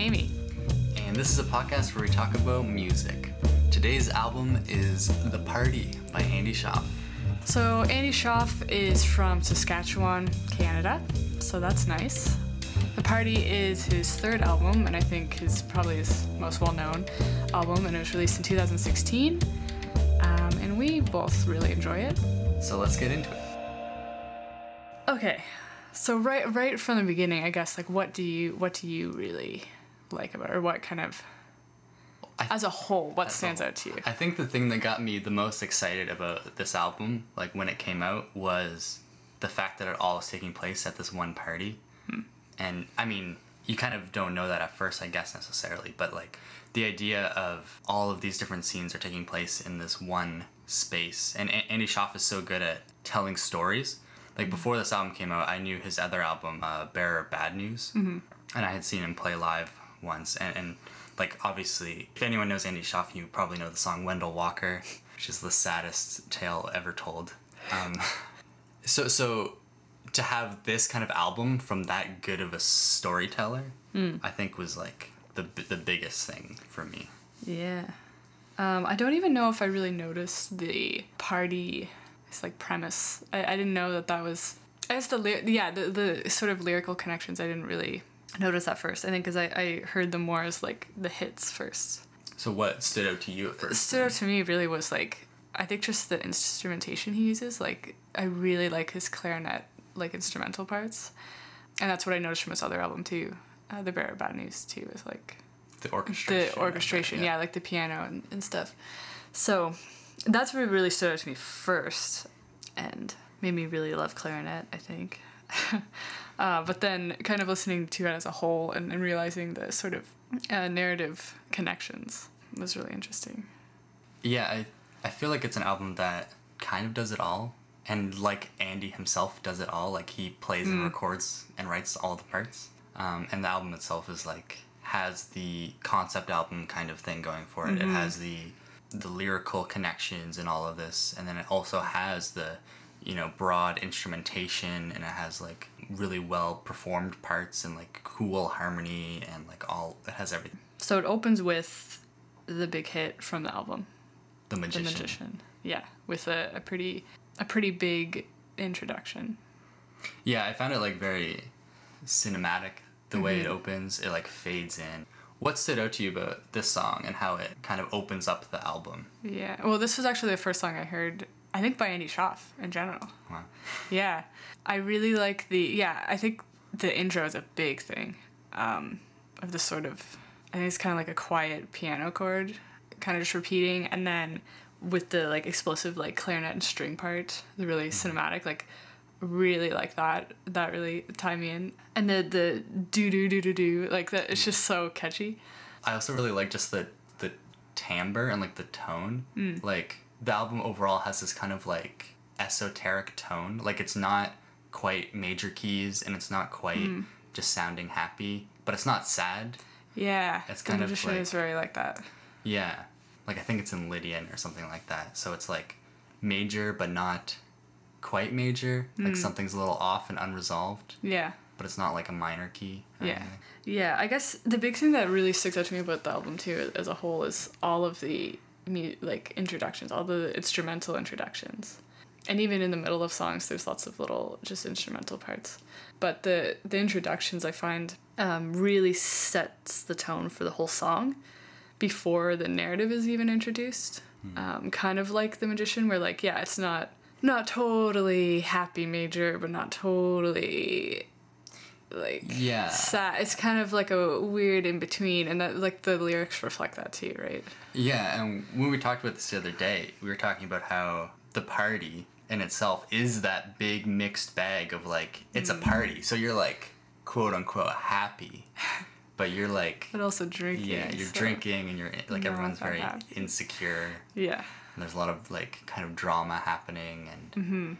Amy. And this is a podcast where we talk about music. Today's album is The Party by Andy Shauf. So, Andy Shauf is from Saskatchewan, Canada, so that's nice. The Party is his third album, and I think his probably his most well known album, and it was released in 2016. Um, and we both really enjoy it. So let's get into it. Okay, so right right from the beginning, I guess like what do you what do you really like about, or what kind of I- as a whole, what stands whole. out to you? I think the thing that got me the most excited about this album, like when it came out, was the fact that it all was taking place at this one party. And I mean, you kind of don't know that at first, I guess, necessarily, but like the idea of all of these different scenes are taking place in this one space. And A- Andy Shauf is so good at telling stories. Like before this album came out, I knew his other album, uh, Bearer of Bad News, mm-hmm. and I had seen him play live once. And, and like obviously, if anyone knows Andy Shauf, you probably know the song Wendell Walker, which is the saddest tale ever told. Um, so so to have this kind of album from that good of a storyteller, I think was like the the biggest thing for me. Yeah. Um, I don't even know if I really noticed the party, it's like premise. I, I didn't know that that was. I guess the yeah the the sort of lyrical connections I didn't really notice at first. I think because I, I heard them more as like the hits first. So what stood out to you at first? stood out to me really was like I think just the instrumentation he uses. Like I really like his clarinet like instrumental parts, and that's what I noticed from his other album too. Uh, the Bearer of Bad News too is like the orchestration. the orchestration, yeah. like the piano and, and stuff. So that's what really stood out to me first, and made me really love clarinet. I think. uh, but then, kind of listening to it as a whole and, and realizing the sort of uh, narrative connections was really interesting. Yeah, I I feel like it's an album that kind of does it all, and like Andy himself does it all. Like he plays and records and writes all the parts. Um, and the album itself is like has the concept album kind of thing going for it. It has the the lyrical connections and all of this, and then it also has the you know broad instrumentation, and it has like really well performed parts and like cool harmony and like all it has everything. So it opens with the big hit from the album, The magician, The magician. Yeah, with a, a pretty a pretty big introduction. Yeah, I found it like very cinematic the way it mm-hmm. opens. It like fades in. What stood out to you about this song and how it kind of opens up the album? Yeah. Well, this was actually the first song I heard. I think by Andy Shauf in general. Wow. Yeah, I really like the. Yeah, I think the intro is a big thing. Um, of the sort of, I think it's kind of like a quiet piano chord, kind of just repeating, and then with the like explosive like clarinet and string part, the really cinematic like. Really like that. That really tied me in, and the the do do do do do like that. It's just so catchy. I also really like just the the timbre and like the tone. Mm. Like the album overall has this kind of like esoteric tone. Like it's not quite major keys and it's not quite Mm. just sounding happy, but it's not sad. Yeah, It's the kind of like- is very like that. Yeah. Like I think it's in Lydian or something like that. So it's like major but not quite major. Mm. Like something's a little off and unresolved, Yeah. but it's not like a minor key. Yeah. anything. Yeah, I guess the big thing that really sticks out to me about the album too as a whole is all of the mu- like introductions, all the instrumental introductions. And even in the middle of songs there's lots of little just instrumental parts. But the the introductions I find um, really sets the tone for the whole song before the narrative is even introduced. Um, kind of like the magician where like yeah, it's not not totally happy major, but not totally like Yeah. sad. It's kind of like a weird in between, and that like the lyrics reflect that too, right? Yeah, and when we talked about this the other day, we were talking about how the party in itself is that big mixed bag of like it's Mm. a party. So you're like quote unquote happy. But you're like But also drinking. yeah, you're so- drinking and you're like everyone's very happy. insecure. Yeah, And there's a lot of like kind of drama happening and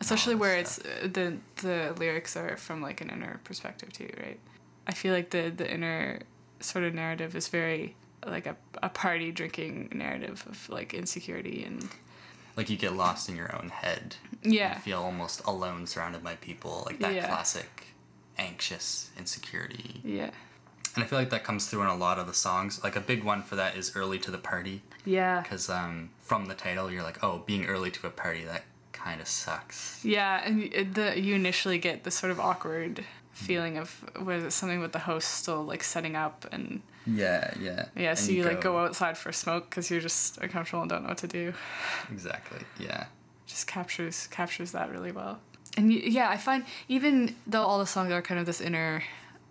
especially this where it's uh, the the lyrics are from like an inner perspective too, right? I feel like the the inner sort of narrative is very like a, a party drinking narrative of like insecurity and like you get lost in your own head. yeah You feel almost alone surrounded by people, like that Yeah. classic anxious insecurity. yeah And I feel like that comes through in a lot of the songs. Like a big one for that is "Early to the Party," Yeah. because um, from the title you're like, oh, being early to a party that kind of sucks. Yeah, and the you initially get this sort of awkward feeling of was it something with the host still like setting up and Yeah, yeah. yeah, so you, like go outside for a smoke because you're just uncomfortable and don't know what to do. Exactly. Yeah. Just captures captures that really well. And yeah, I find even though all the songs are kind of this inner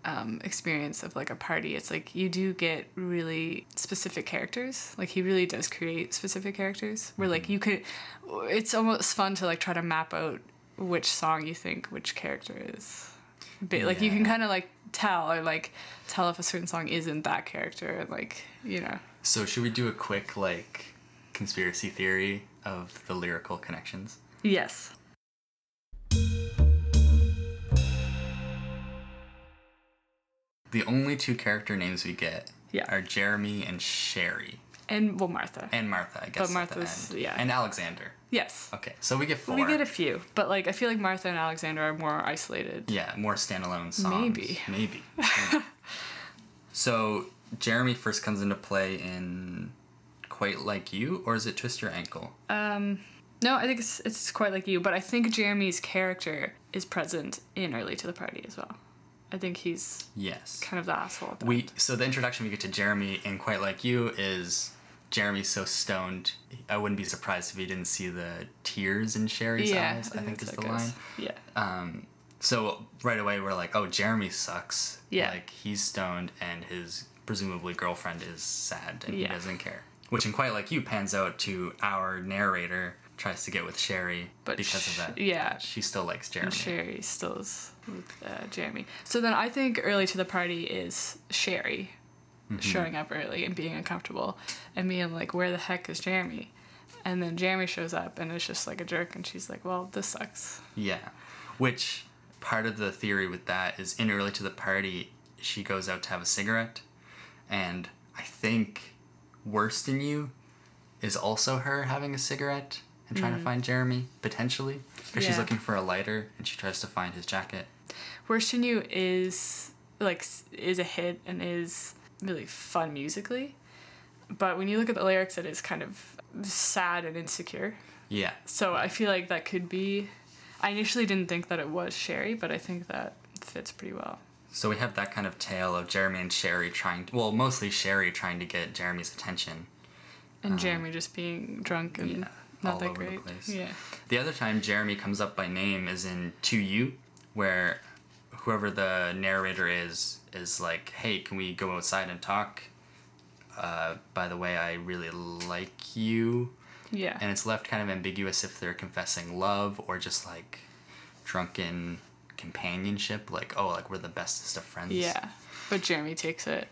um, experience of like a party, it's like you do get really specific characters. Like he really does create specific characters where like you could. It's almost fun to like try to map out which song you think which character is. But, like you can kind of like tell or like tell if a certain song isn't that character like you know. So should we do a quick like conspiracy theory of the lyrical connections? Yes. The only two character names we get Yeah. are Jeremy and Sherry. And well, Martha. And Martha, I guess. But Martha's- yeah. And Alexander. yes. Okay, so we get four. We get a few, but like I feel like Martha and Alexander are more isolated. Yeah, more standalone songs. Maybe. Maybe. Maybe. so Jeremy first comes into play in Quite Like You, or is it Twist Your Ankle? Um, no, I think it's it's quite like you, but I think Jeremy's character is present in Early to the Party as well. I think he's Yes. kind of the asshole. At the We end. so the introduction we get to Jeremy in Quite Like You is Jeremy's so stoned. I wouldn't be surprised if he didn't see the tears in Sherry's yeah, eyes. I, think is the it line. Yeah, Um, so right away we're like, oh, Jeremy sucks. Yeah. Like he's stoned and his presumably girlfriend is sad and Yeah. he doesn't care. Which in Quite Like You pans out to our narrator tries to get with Sherry But because of that. yeah. She still likes Jeremy. and Sherry still is with uh, Jeremy. So then I think Early to the Party is Sherry Mm-hmm. showing up early and being uncomfortable, and being like, "Where the heck is Jeremy?" And then Jeremy shows up and is just like a jerk, and she's like, "Well, this sucks." Yeah. Which part of the theory with that is in early to the party, she goes out to have a cigarette. And I think Worse Than You is also her having a cigarette and trying to find Jeremy, potentially. Because she's Mm. Looking for a lighter and she tries to find his jacket. Worse Than You is like is a hit and is really fun musically, but when you look at the lyrics, it is kind of sad and insecure. Yeah. So I feel like that could be. I initially didn't think that it was Sherry, but I think that fits pretty well. So we have that kind of tale of Jeremy and Sherry trying to, well, mostly Sherry trying to get Jeremy's attention. And Jeremy just being drunk and yeah, not all that over the place. Yeah. The other time Jeremy comes up by name is in To You, where whoever the narrator is is like, "Hey, can we go outside and talk?" Uh, by the way, I really like you, Yeah. and it's left kind of ambiguous if they're confessing love or just like drunken companionship, like oh, like we're the bestest of friends. yeah. But Jeremy takes it.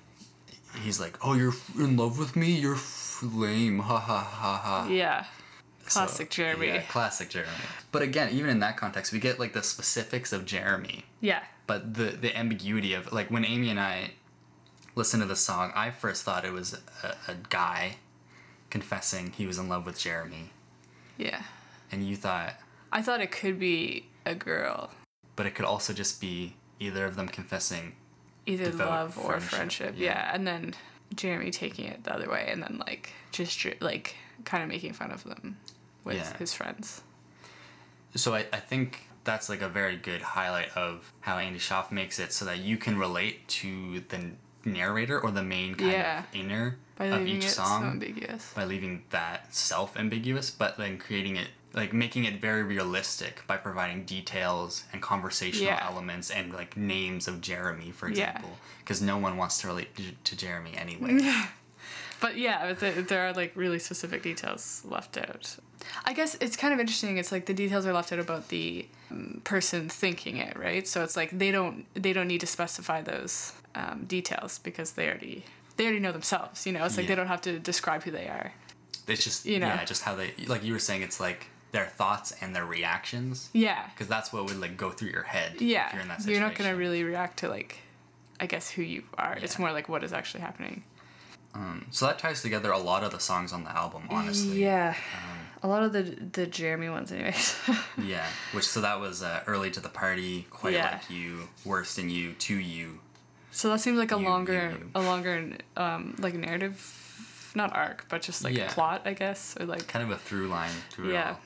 He's like, "Oh, you're in love with me? You're lame." Ha ha ha ha. Yeah. So, Classic Jeremy. Yeah, classic Jeremy. But again, even in that context, we get like the specifics of Jeremy, Yeah. but the the ambiguity of like when Amy and I listened to the song, I first thought it was a, a guy confessing he was in love with Jeremy, Yeah. and you thought, I thought it could be a girl. but it could also just be either of them confessing. either love or friendship, friendship. yeah. Yeah. and then Jeremy taking it the other way, and then like just like kind of making fun of them with Yeah. his friends. So I, I think that's like a very good highlight of how Andy Shauf makes it so that you can relate to the narrator or the main kind Yeah. of inner of each so song. ambiguous. by leaving that self ambiguous, but then creating it like making it very realistic by providing details and conversational Yeah. elements and like names of Jeremy, for example, because no one wants to relate to, Jeremy anyway. But yeah, but there are like really specific details left out. I guess it's kind of interesting. It's like the details are left out about the um, person thinking it, right? So it's like they don't they don't need to specify those um, details because they already they already know themselves. You know, it's like they don't have to describe who they are. It's just You know. yeah, just how they like you were saying. It's like their thoughts and their reactions Yeah, because that's what would like go through your head. yeah. if you're in that You're not gonna really react to like, I guess who you are. It's more like what is actually happening. Um, so that ties together a lot of the songs on the album, honestly. Yeah, a lot of the the Jeremy ones, anyways. Yeah, which so that was uh, early to the party, quite Yeah. like you, worse than you, to you. So that seems like a You- longer, you- a longer, um, like narrative, not arc, but just like Yeah. plot, I guess, or like kind of a through line through it Yeah.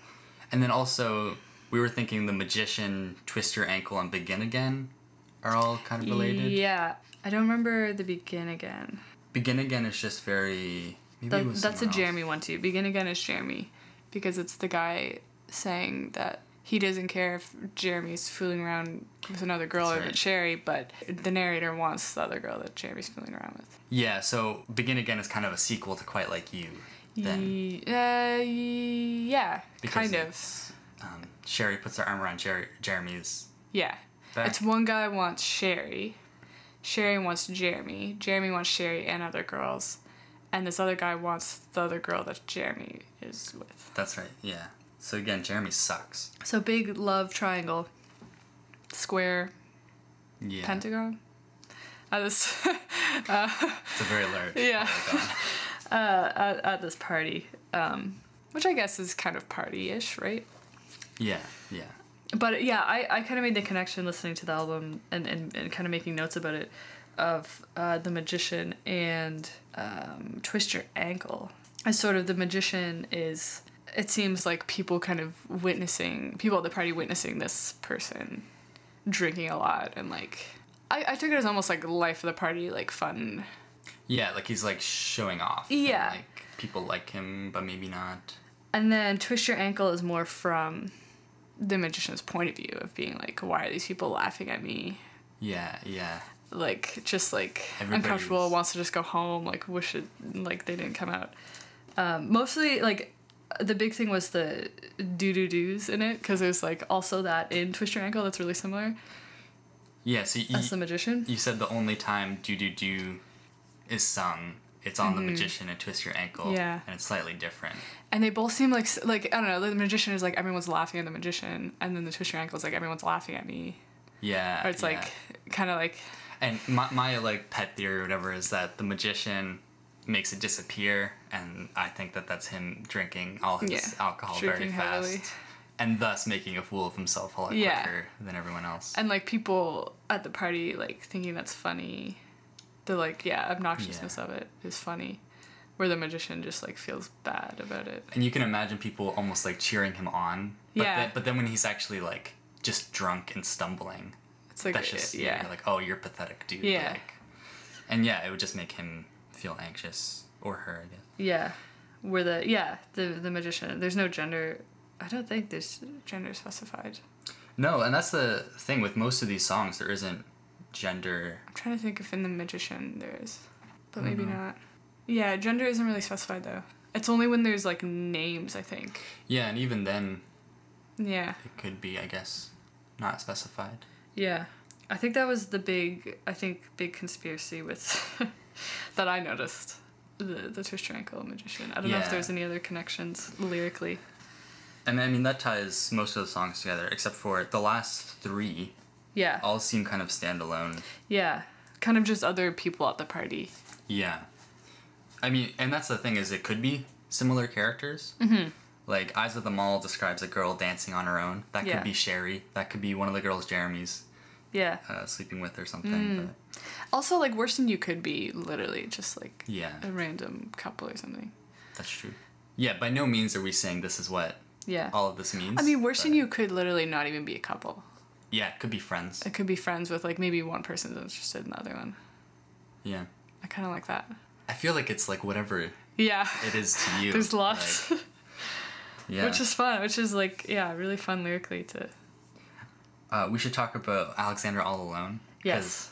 And then also, we were thinking the magician, twist your ankle, and begin again are all kind of related. Yeah, I don't remember the begin again. Begin again is just very. Maybe it That, was that's a else. Jeremy one too. Begin again is Jeremy, because it's the guy saying that he doesn't care if Jeremy's fooling around with another girl or with Sherry, but the narrator wants the other girl that Jeremy's fooling around with. Yeah, so begin again is kind of a sequel to Quite Like You. Then uh, yeah, because kind of. Um, Sherry puts her arm around Jer- Jeremy's Yeah. back. It's one guy wants Sherry, Sherry wants Jeremy, Jeremy wants Sherry and other girls, and this other guy wants the other girl that Jeremy is with. That's right. Yeah. So again, Jeremy sucks. So big love triangle, square, Yeah. pentagon. Uh, this It's a very large. Yeah. uh, at, at this party, um, which I guess is kind of party-ish, right? yeah. Yeah. but yeah, I, I kind of made the connection listening to the album and, and, and kind of making notes about it of uh, The Magician and um, Twist Your Ankle. As sort of the magician is, it seems like people kind of witnessing, people at the party witnessing this person drinking a lot and like, I, I took it as almost like life of the party, like fun. Yeah, like he's like showing off. and, Yeah. like people like him, but maybe not. And then Twist Your Ankle is more from the magician's point of view of being like, why are these people laughing at me? Yeah. Yeah. like just like Everybody's- uncomfortable wants to just go home like wish it like they didn't come out um, mostly like the big thing was the do do do's in it because there's like also that in twist your ankle that's really similar Yeah. So you, as the magician you said the only time do do do is sung, it's on the magician and twist your ankle. Mm-hmm. Yeah. And it's slightly different. and they both seem like like i don't know the magician is like everyone's laughing at the magician and then the twist your ankle is like everyone's laughing at me Yeah. or it's yeah. like kind of like And my, my like pet theory or whatever is that the magician makes it disappear, and I think that that's him drinking all his Yeah, alcohol very fast, heavily. and thus making a fool of himself a lot Yeah. quicker than everyone else. and like people at the party like thinking that's funny the like yeah obnoxiousness Yeah. of it is funny where the magician just like feels bad about it And you can imagine people almost like cheering him on. But Yeah. Then, but then when he's actually like just drunk and stumbling, it's like that's just yeah like oh you're pathetic, dude. Yeah. Like, and yeah, it would just make him feel anxious or her, I guess. yeah where the yeah the the magician there's no gender i don't think there's gender specified No, and that's the thing with most of these songs. There isn't gender. i'm trying to think if in the magician there is but maybe Mm-hmm. not yeah gender isn't really specified though it's only when there's like names i think Yeah, and even then, yeah it could be, I guess, not specified. Yeah. I think that was the big I think big conspiracy with that I noticed. The the Twist magician. I don't know if there's any other connections lyrically. And I mean that ties most of the songs together, except for the last three. Yeah. All seem kind of standalone. Yeah. Kind of just other people at the party. Yeah. I mean, and that's the thing is, it could be similar characters. Mm-hmm. Like Eyes of Them All describes a girl dancing on her own. That Yeah. could be Sherry. That could be one of the girls Jeremy's Yeah. uh, sleeping with or something. Mm. But Also like worse than you could be literally just like yeah, a random couple or something. that's true. Yeah, by no means are we saying this is what Yeah. all of this means. I mean worse than you could literally not even be a couple. Yeah, it could be friends. It could be friends with like maybe one person's interested in the other one. Yeah. I kinda like that. I feel like it's like whatever Yeah. it is to you. There's lots. like, yeah. Which is fun, which is like yeah, really fun lyrically to uh, we should talk about Alexander All Alone. Yes.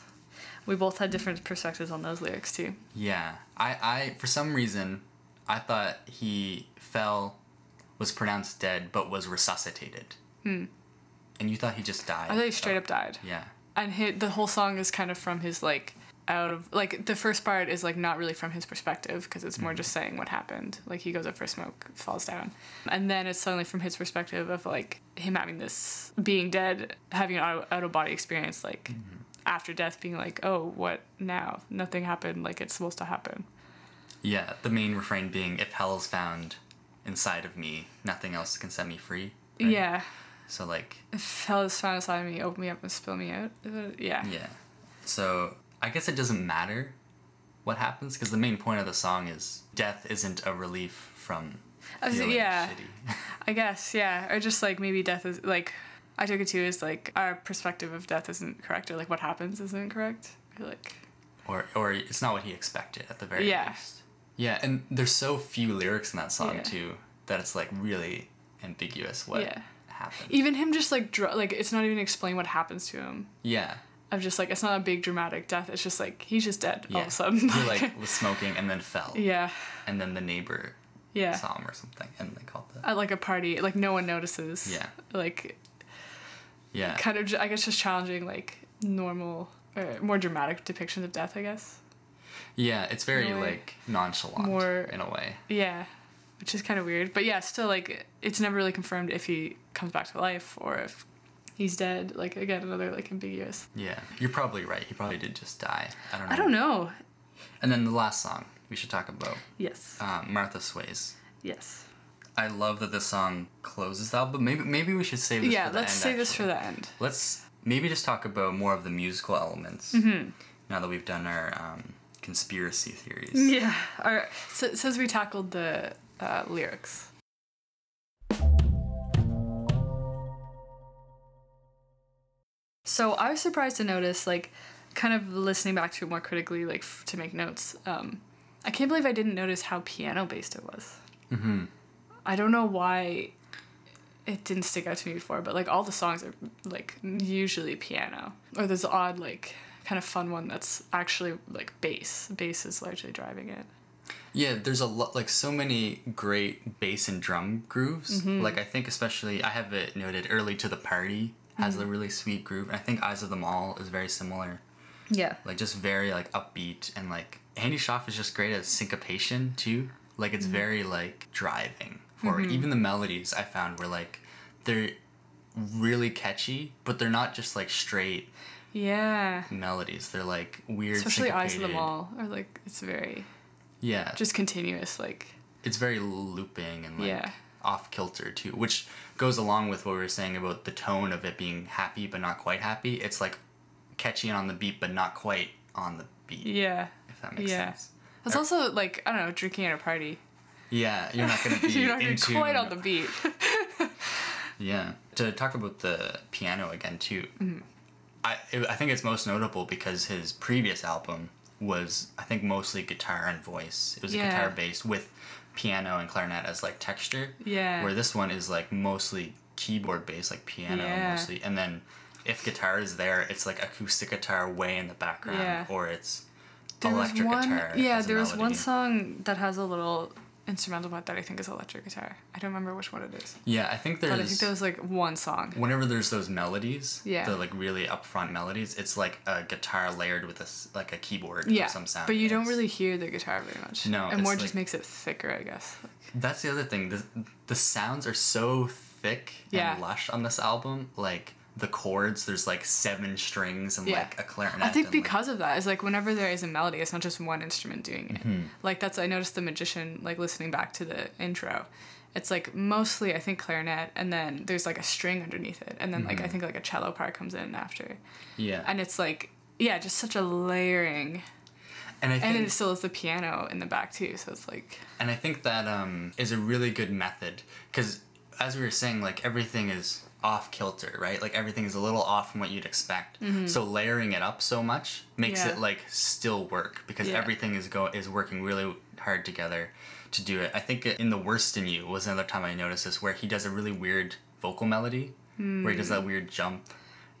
We both had different perspectives on those lyrics too. Yeah. I, I for some reason I thought he fell, was pronounced dead, but was resuscitated. Hmm. And you thought he just died. I thought he oh, straight up died. Yeah. And hit, the whole song is kind of from his like out of like the first part is like not really from his perspective because it's more mm-hmm. just saying what happened. Like he goes up for smoke, falls down, and then it's suddenly from his perspective of like him having this being dead, having an out, out of body experience, like mm-hmm. after death, being like, oh, what now? Nothing happened like it's supposed to happen. Yeah. The main refrain being, "If hell is found inside of me, nothing else can set me free." right? Yeah. So like, If hell is found inside of me, open me up and spill me out. Yeah. yeah. So I guess it doesn't matter what happens because the main point of the song is death isn't a relief from I was- yeah. shitty. I guess, yeah. Or just like maybe death is like I took it too as like our perspective of death isn't correct or like what happens isn't correct. Like or or it's not what he expected at the very Yeah. least. Yeah, and there's so few lyrics in that song Yeah. too that it's like really ambiguous what Yeah. Happened. even him just like dr- like it's not even explain what happens to him. Yeah. Of just like it's not a big dramatic death. It's just like he's just dead all of a sudden. he like was smoking and then fell. yeah, And then the neighbor yeah. saw him or something and they called the At like a party, like no one notices. Yeah. Like Yeah. kind of, I guess, just challenging like normal or more dramatic depictions of death. I guess. Yeah, it's very In a way. like nonchalant More- in a way. Yeah, which is kind of weird. But yeah, still like it's never really confirmed if he comes back to life or if he's dead. Like again, another like ambiguous. Yeah. You're probably right. He probably did just die. I don't know. I don't know. And then the last song we should talk about Yes. um, Martha Sways. Yes. I love that this song closes the album. Maybe maybe we should save this Yeah. for the Let's end. save this for the end. Let's maybe just talk about more of the musical elements. Mm-hmm. Now that we've done our um, conspiracy theories. Yeah. All right. So, since we tackled the uh, lyrics. So I was surprised to notice, like, kind of listening back to it more critically, like, f- to make notes. Um, I can't believe I didn't notice how piano based it was. Mm-hmm. I don't know why it didn't stick out to me before, but like all the songs are like usually piano or there's odd like kind of fun one that's actually like bass. Bass is largely driving it. Yeah, there's a lot, like so many great bass and drum grooves. Mm-hmm. Like I think especially I have it noted early to the party has Mm-hmm. a really sweet groove. I think Eyes of Them All is very similar. Yeah. Like just very like upbeat and like Andy Shauf is just great at syncopation too. Like Mm-hmm. it's very like driving for it. Even the melodies I found were like they're really catchy, but they're not just like straight Yeah. melodies. They're like weird. Especially Eyes of Them All or like it's very Yeah, just continuous like it's very looping and like Yeah. off kilter too, which goes along with what we were saying about the tone of it being happy but not quite happy. It's like catchy and on the beat but not quite on the beat. yeah. If that makes Yeah. sense. It's also like I don't know, drinking at a party. Yeah, you're not gonna be You're not into quite on the beat. Yeah. To talk about the piano again too, Mm-hmm. I I think it's most notable because his previous album was I think mostly guitar and voice. It was Yeah. guitar based with piano and clarinet as like texture. Yeah. Where this one is like mostly keyboard based, like piano Yeah. mostly, and then if guitar is there, it's like acoustic guitar way in the background, Yeah. or it's There was electric one, guitar. yeah. There was one song that has a little instrumental part that I think is electric guitar. I don't remember which one it is, Yeah, I think there's. but I think there was like one song. whenever there's those melodies, Yeah. the like really upfront melodies, it's like a guitar layered with a like a keyboard. Yeah, some sound. but you don't really hear the guitar very much. No, and more it's just makes it thicker, I guess. That's the other thing. The the sounds are so thick Yeah. and lush on this album. Like the chords, there's like seven strings and Yeah. like a clarinet. I think and, like- because of that, is like whenever there is a melody, it's not just one instrument doing it. Mm-hmm. Like that's I noticed the magician like listening back to the intro. It's like mostly I think clarinet, and then there's like a string underneath it, and then like Mm-hmm. I think like a cello part comes in after, yeah, and it's like yeah, just such a layering, and I think, and it still has the piano in the back too, so it's like and I think that um is a really good method because as we were saying, like everything is off kilter, right? Like everything is a little off from what you'd expect. So layering it up so much makes Mm-hmm. Yeah. it like still work because Yeah. everything is go is working really hard together to do it. I think in the worse than you was another time I noticed this where he does a really weird vocal melody where he does that weird jump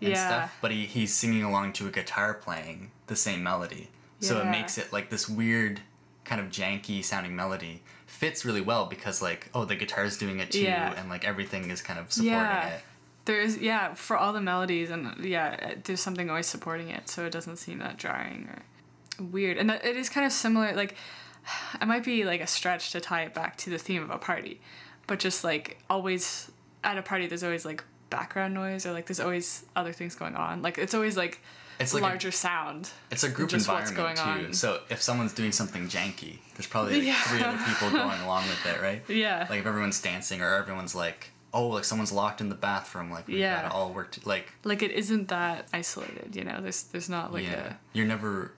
and Hmm. Yeah. stuff, but he, he's singing along to a guitar playing the same melody. So it makes it like this weird kind of janky sounding melody fits really well because like oh the guitar's doing it too Yeah. and like everything is kind of supporting yeah. it. There's yeah for all the melodies and yeah there's something always supporting it so it doesn't seem that jarring or weird and that, it is kind of similar like it might be like a stretch to tie it back to the theme of a party but just like always at a party there's always like background noise or like there's always other things going on like it's always like It's like a- larger sound It's a group environment going too. on. So if someone's doing something janky, there's probably like Yeah. three other people going along with it, right? yeah Like if everyone's dancing or everyone's like oh like someone's locked in the bathroom like we Yeah. gotta all work to, like Like it isn't that isolated, you know. There's there's not like yeah a you're never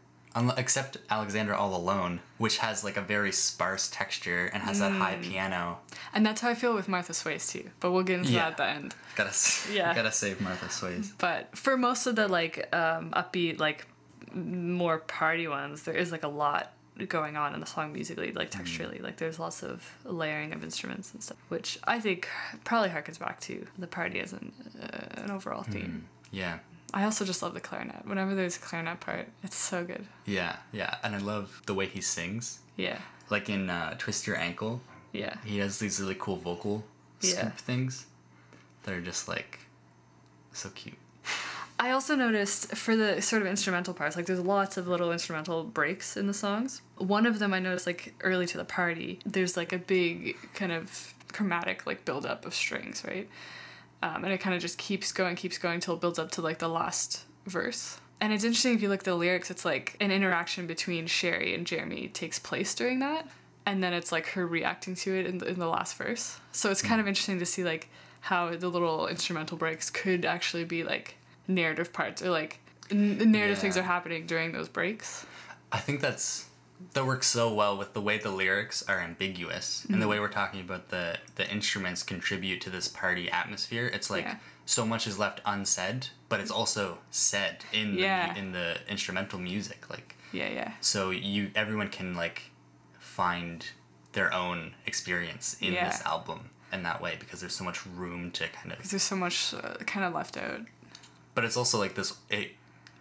except Alexander All Alone which has like a very sparse texture and has that high Mm. piano and that's how I feel with Martha Sways too. But we'll get into Yeah. that at the end. gotta Yeah. gotta save Martha Sways But for most of the like um, upbeat, like more party ones, there is like a lot going on in the song musically, like texturally. Like there's lots of layering of instruments and stuff, which I think probably harkens back to the party as an uh, an overall theme. yeah I also just love the clarinet. Whenever there's a clarinet part, it's so good. yeah yeah and I love the way he sings Yeah, like in uh, Twist Your Ankle yeah, he has these really cool vocal Yeah. scoop things that are just like so cute I also noticed for the sort of instrumental parts, like there's lots of little instrumental breaks in the songs. One of them I noticed like early to the party, there's like a big kind of chromatic like buildup of strings, right? Um, and it kind of just keeps going, keeps going till it builds up to like the last verse. And it's interesting if you look at the lyrics, it's like an interaction between Sherry and Jeremy takes place during that. And then it's like her reacting to it in the, in the last verse. So it's kind of interesting to see like how the little instrumental breaks could actually be like narrative parts or like n- narrative things are happening during those breaks. I think that's that works so well with the way the lyrics are ambiguous and the Mm-hmm. way we're talking about the the instruments contribute to this party atmosphere. It's like Yeah. so much is left unsaid, but it's also said in Yeah. the, in the instrumental music. Like Yeah, yeah. so you everyone can like find their own experience in Yeah. this album in that way because there's so much room to kind of Because there's so much uh, kind of left out. But it's also like this it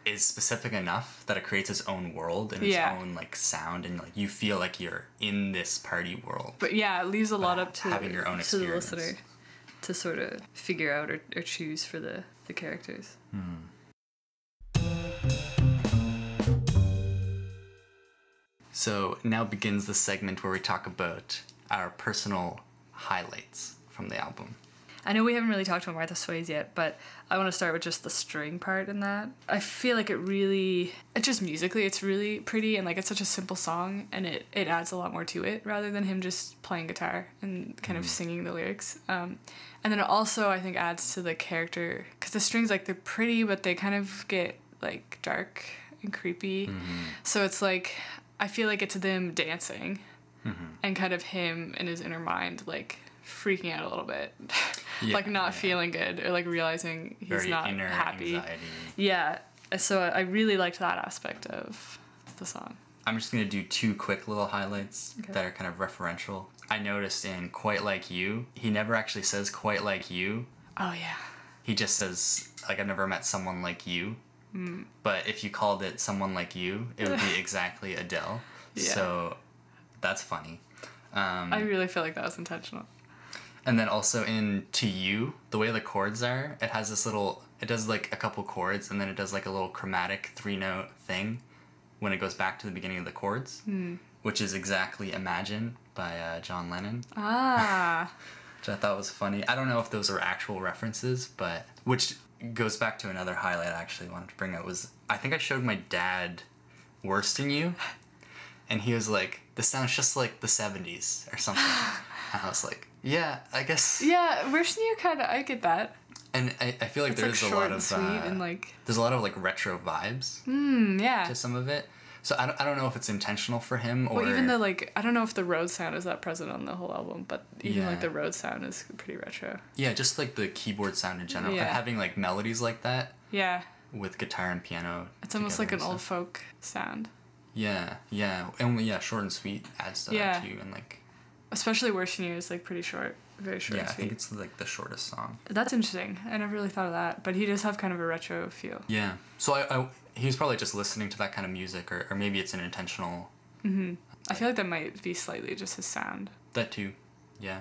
is specific enough that it creates its own world and its Yeah. own like sound and like you feel like you're in this party world But yeah, it leaves a lot up to, having your own to the listener to sort of figure out or, or choose for the, the characters. Hmm. so now begins the segment where we talk about our personal highlights from the album I know we haven't really talked about Martha Sways yet, but I want to start with just the string part in that. I feel like it really, it just musically, it's really pretty and like it's such a simple song and it, it adds a lot more to it rather than him just playing guitar and kind of mm. singing the lyrics. Um, and then it also, I think, adds to the character because the strings, like, they're pretty, but they kind of get like dark and creepy. Mm-hmm. So it's like, I feel like it's them dancing mm-hmm. and kind of him in his inner mind, like freaking out a little bit. Yeah, like not yeah. feeling good or like realizing he's very not inner happy. anxiety Yeah. So I really liked that aspect of the song. i'm just going to do two quick little highlights Okay. that are kind of referential i noticed in quite like you he never actually says quite like you Oh yeah. he just says like i've never met someone like you Hmm. but if you called it someone like you it would be exactly adele Yeah. so that's funny um, I really feel like that was intentional. And then also in to you the way the chords are it has this little it does like a couple chords and then it does like a little chromatic three note thing when it goes back to the beginning of the chords Hmm. which is exactly imagine by uh, john lennon Ah. which I thought was funny. I don't know if those are actual references, but which goes back to another highlight I actually wanted to bring up was I think I showed my dad Worse Than You, and he was like, "This sounds just like the '70s or something," and I was like, "Yeah, I guess." yeah, version you kind of I get that. And I, I feel like It's like there's a lot and of sweet uh, and like there's a lot of like retro vibes hmm, yeah. to some of it. So I don't, I don't know if it's intentional for him or Well, even the like I don't know if the Rhodes sound is that present on the whole album, but even Yeah. like the Rhodes sound is pretty retro. yeah, just like the keyboard sound in general, Yeah. and having like melodies like that Yeah, with guitar and piano. it's almost like an old folk sound, Yeah, yeah, and yeah, short and sweet adds to Yeah. that too, and like especially Worse Than You is like pretty short, very short yeah, I think it's like the shortest song. That's interesting. I never really thought of that, but he does have kind of a retro feel. Yeah, so I, I he was probably just listening to that kind of music, or or maybe it's an intentional Hmm. I feel like that might be slightly just his sound. that too, yeah.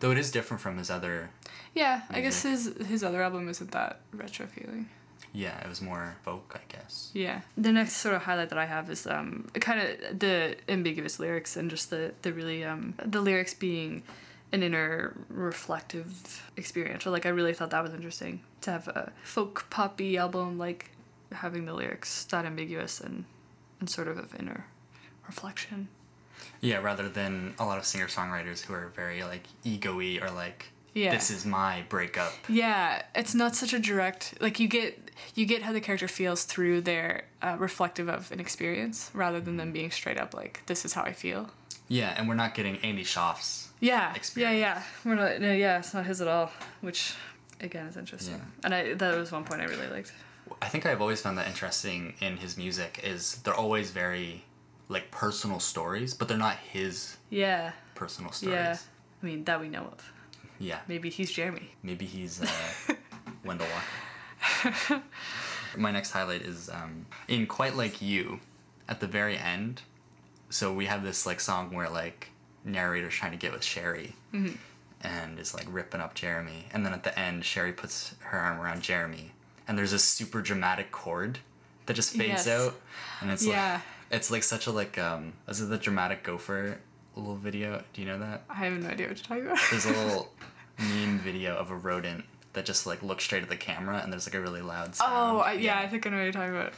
Though it is different from his other, Yeah, I guess his his other album isn't that retro feeling. Yeah, it was more folk, I guess. Yeah. The next sort of highlight that I have is um kind of the ambiguous lyrics and just the the really um the lyrics being an inner reflective experiential. Like I really thought that was interesting to have a folk poppy album like having the lyrics that ambiguous and and sort of of inner reflection. Yeah, rather than a lot of singer songwriters who are very like ego-y or like Yeah. this is my breakup. Yeah, it's not such a direct like you get you get how the character feels through their uh, reflective of an experience rather than them being straight up like this is how I feel. Yeah, and we're not getting Andy Shauf's. Yeah, Experience. yeah, yeah. We're not. No, yeah, it's not his at all. Which, again, is interesting. Yeah. And I that was one point I really liked. I think I've always found that interesting in his music is they're always very like personal stories, but they're not his Yeah, personal stories. yeah. I mean that we know of. Yeah. Maybe he's Jeremy. Maybe he's uh, Wendell Walker. My next highlight is um, in Quite Like You, at the very end. So we have this like song where like narrator's trying to get with Sherry, and is like ripping up Jeremy, and then at the end Sherry puts her arm around Jeremy, and there's this super dramatic chord that just fades Yes. out, and it's Yeah. like it's like such a like um is it the dramatic gopher little video? Do you know that? I have no idea what you're talking about. There's a little meme video of a rodent that just like looks straight at the camera and there's like a really loud oh, sound. oh, I, yeah, I think I know what you're talking about.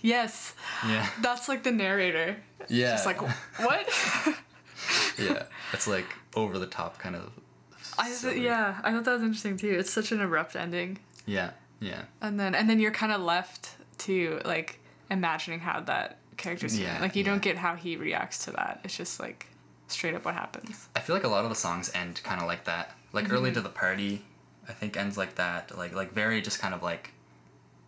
Yes, Yeah. that's like the narrator. Yeah. Just like what? yeah. It's like over the top kind of. I th- yeah, I thought that was interesting too. It's such an abrupt ending, Yeah. Yeah. and then and then you're kind of left to like imagining how that character's. Yeah, Like you yeah. don't get how he reacts to that. It's just like straight up what happens. I feel like a lot of the songs end kind of like that. Like early Mm-hmm. to the party, I think ends like that. Like like very just kind of like.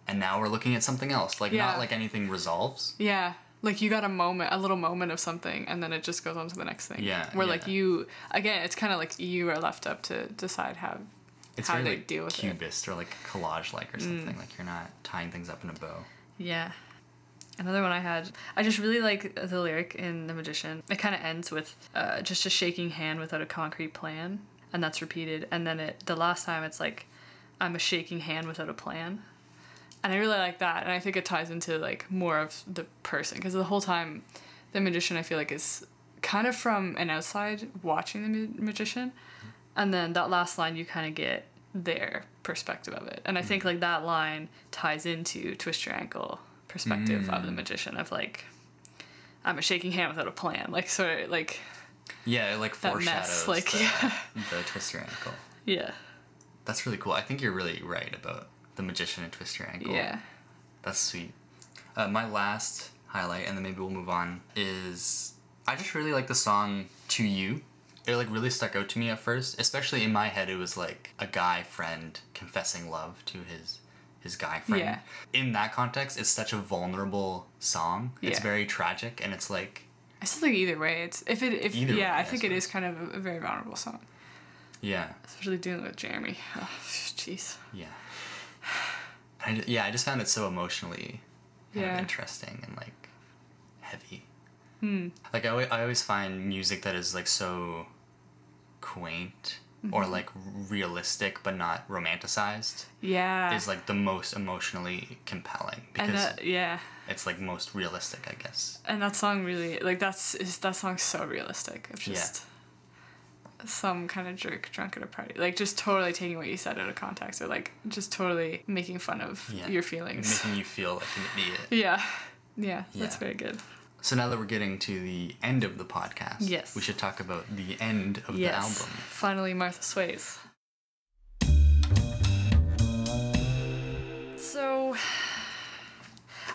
And now we're looking at something else. Like Yeah. not like anything resolves. Yeah. Like you got a moment, a little moment of something, and then it just goes on to the next thing. Yeah, Where like you, again, it's kind of like you are left up to decide how. It's How very they like deal with it. Mm. cubist or like collage like or something. Like you're not tying things up in a bow. Yeah. Another one I had, I just really like the lyric in The Magician. It kind of ends with uh, just a shaking hand without a concrete plan, and that's repeated. And then it, the last time, it's like, I'm a shaking hand without a plan. And I really like that, and I think it ties into like more of the person because the whole time, The Magician I feel like is kind of from an outside watching The Magician, and then that last line you kind of get their perspective of it and i think like that line ties into twist your ankle perspective of the magician of like i'm a shaking hand without a plan like sort of like Yeah, it like foreshadows mess, like, the, yeah. the twist your ankle. yeah That's really cool. I think you're really right about the magician and twist your ankle. yeah That's sweet. Uh, my last highlight, and then maybe we'll move on, is I just really like the song "To You." It like really stuck out to me at first, especially in my head. It was like a guy friend confessing love to his his guy friend. Yeah. In that context, it's such a vulnerable song. Yeah. It's very tragic, and it's like i still think either way it's if it if Either yeah way, i I think it suppose. kind of a, a very vulnerable song yeah, especially dealing with jeremy oh jeez yeah. I, yeah, I just found it so emotionally kind Yeah. of interesting and like heavy. Hmm. Like I, I always find music that is like so quaint or Mm-hmm. like realistic but not romanticized yeah is like the most emotionally compelling because and that yeah it's like most realistic, I guess. and that song really like that's is that song's so realistic of Yeah. just some kind of jerk drunk at a party like just totally taking what you said out of context or like just totally making fun of Yeah. your feelings Making you feel like an idiot. yeah yeah that's very good So now that we're getting to the end of the podcast, Yes. we should talk about the end of yes the album. finally martha sways so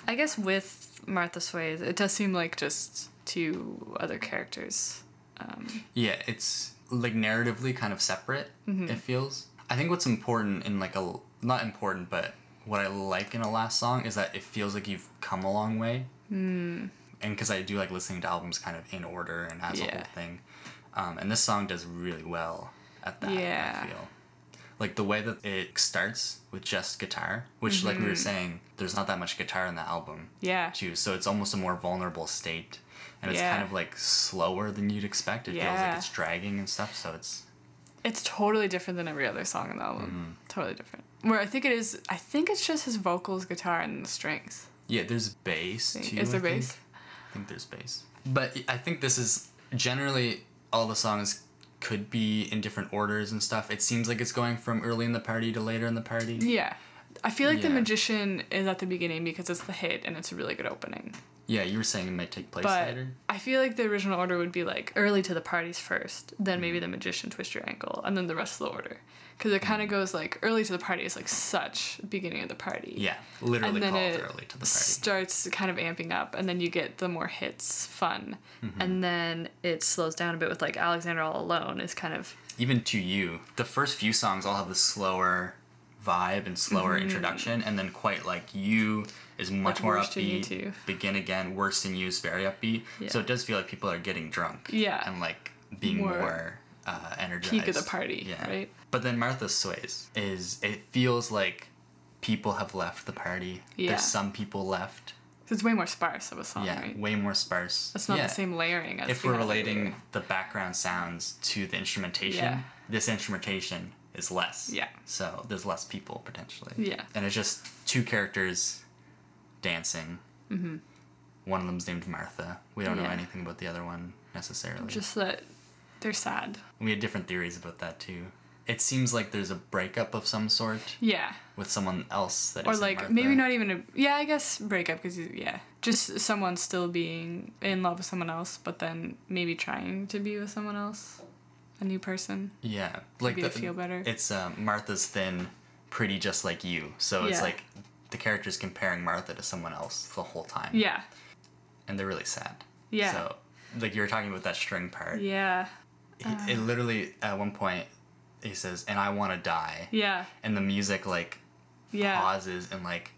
i guess with martha sways it does seem like just two other characters um, Yeah, it's like narratively kind of separate. Mm-hmm. It feels. I think what's important in like a not important, but what I like in a last song is that it feels like you've come a long way. Mm. And because I do like listening to albums kind of in order and as a whole thing, um, and this song does really well at that. Yeah. I feel like the way that it starts with just guitar, which like we were saying, there's not that much guitar in the album Mm-hmm. yeah too. So it's almost a more vulnerable state. And it's Yeah. kind of like slower than you'd expect. It feels like it's dragging and stuff. So it's it's totally different than every other song on the album. Mm-hmm. Totally different. Where I think it is, I think it's just his vocals, guitar, and the strings. yeah, there's bass too. is there I bass? I think there's bass. But I think this is generally all the songs could be in different orders and stuff. It seems like it's going from early in the party to later in the party. Yeah. I feel like The Magician is at the beginning because it's the hit and it's a really good opening. Yeah, you were saying it might take place But later. I feel like the original order would be like early to the parties first, then maybe mm-hmm. the magician twist your ankle, and then the rest of the order. Because it kind of mm-hmm. goes like early to the party is like such beginning of the party. Yeah, literally and then called it early to the party. starts kind of amping up, and then you get the more hits, fun, Mm-hmm. and then it slows down a bit with like Alexander All Alone is kind of Even to you, the first few songs all have the slower vibe and slower mm-hmm. introduction, and then quite like you is much. Like more Worse Than You upbeat. Begin again, worse than you is very upbeat. Yeah. So it does feel like people are getting drunk. Yeah. And like being More more, uh, energized. peak of the party, Yeah. right? But then Martha Sways is it feels like people have left the party. Yeah. There's some people left. it's way more sparse of a song, yeah, right? way more sparse. It's not Yeah. the same layering as If we we're relating the background sounds to the instrumentation, Yeah. this instrumentation is less. Yeah. So there's less people potentially. Yeah. And it's just two characters dancing. Mm-hmm. One of them's named Martha. We don't know anything about the other one necessarily. Just that they're sad. we had different theories about that too. It seems like there's a breakup of some sort Yeah. with someone else that or like Martha. maybe not even a yeah i guess breakup because yeah just someone still being in love with someone else but then maybe trying to be with someone else a new person Yeah, like to feel better. It's uh, Martha's thin, pretty just like you. So it's Yeah. like the character's comparing Martha to someone else the whole time. yeah. And they're really sad. Yeah. So like you were talking about that string part. yeah. He- it uh. literally at one point he says, "And I want to die," yeah. And the music like yeah. pauses and like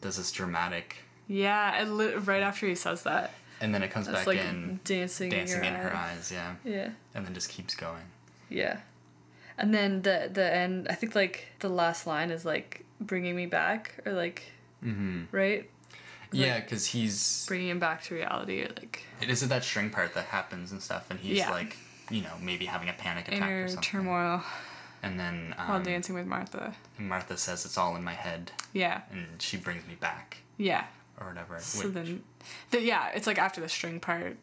does this dramatic, yeah and li- right after he says that. And then it comes back like in, dancing, dancing in, in your her eyes, yeah, yeah. And then just keeps going. yeah and then the the end i think like the last line is like bringing me back or like Mm-hmm. right Yeah, because he's bringing him back to reality or like it isn't that string part that happens and stuff, and he's Yeah. like, you know, maybe having a panic attack or inner something. turmoil And then while um, dancing with martha And Martha says it's all in my head, yeah and she brings me back yeah or whatever. So which, then, the, yeah, it's like after the string part,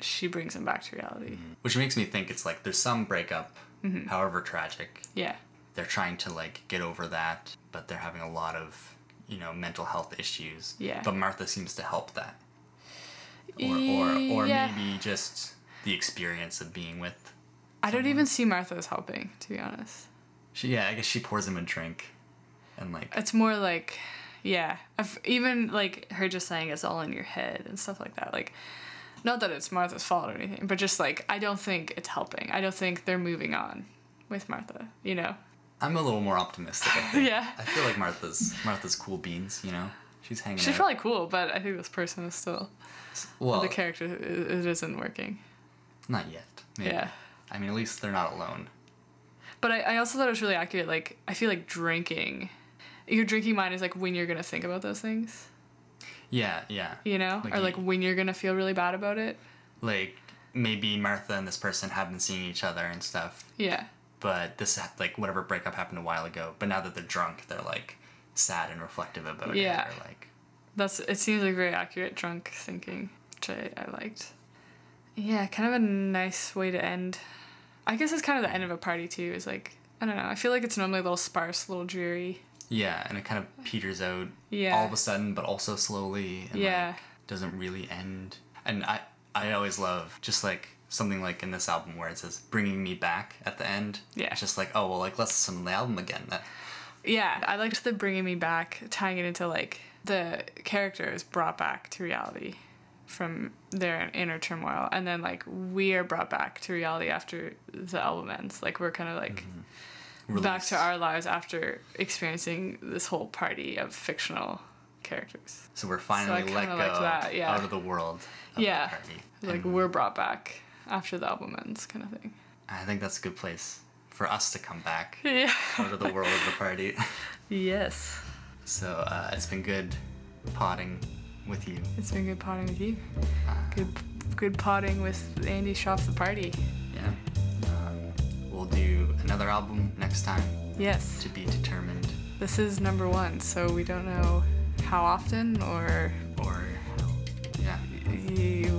she brings him back to reality. which makes me think it's like there's some breakup, Mm-hmm. however tragic. Yeah, They're trying to like get over that, but they're having a lot of you know mental health issues. Yeah. But Martha seems to help that, or or or Yeah. maybe just the experience of being with. I don't even see Martha as helping, to be honest. She yeah, I guess she pours him a drink, and like It's more like, yeah, I've, even like her just saying it's all in your head and stuff like that. Like, not that it's Martha's fault or anything, but just like I don't think it's helping. I don't think they're moving on with Martha. You know? I'm a little more optimistic. I think. Yeah. I feel like Martha's Martha's cool beans. You know, she's hanging She's out. probably cool, but I think this person is still well, the character. It, isn't working. not yet. Maybe. Yeah. I mean, at least they're not alone. But I, I also thought it was really accurate. Like, I feel like drinking, your drinking mind is like when you're gonna think about those things, Yeah, yeah. you know, Like or you- like when you're gonna feel really bad about it. Like maybe Martha and this person have been seeing each other and stuff, Yeah, but this like whatever breakup happened a while ago. But now that they're drunk, they're like sad and reflective about Yeah. it. Yeah. like that's it. Seems like very accurate drunk thinking, which I, I liked. Yeah, kind of a nice way to end. I guess it's kind of the end of a party too. Is like I don't know. I feel like it's normally a little sparse, a little dreary. Yeah, and it kind of peters out Yeah. all of a sudden, but also slowly. And, Yeah. Like, doesn't really end. And I I always love just like something like in this album where it says bringing me back at the end. Yeah. It's just like oh well like let's listen to the album again. That Yeah, I liked the bringing me back, tying it into like the character is brought back to reality from their inner turmoil, and then like we are brought back to reality after the album ends. Like we're kind of like mm-hmm. Back to our lives after experiencing this whole party of fictional characters. So we're finally kinda let go that, yeah. out of the world. Of Yeah. Party. Like And we're brought back after the album ends, kind of thing. I think that's a good place for us to come back Yeah. out of the world of the party. yes. So uh, it's been good potting with you. It's been good potting with you. Good, good potting with Andy Shauf the party. Yeah. We'll do another album next time Yes. to be determined, This is number one, so we don't know how often or or yeah.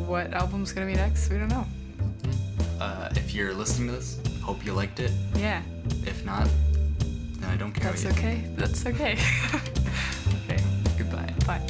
what album's gonna be next. We don't know. Uh, if you're listening to this, hope you liked it. Yeah, If not, then I don't care. that's okay. That's okay. okay. Goodbye. bye.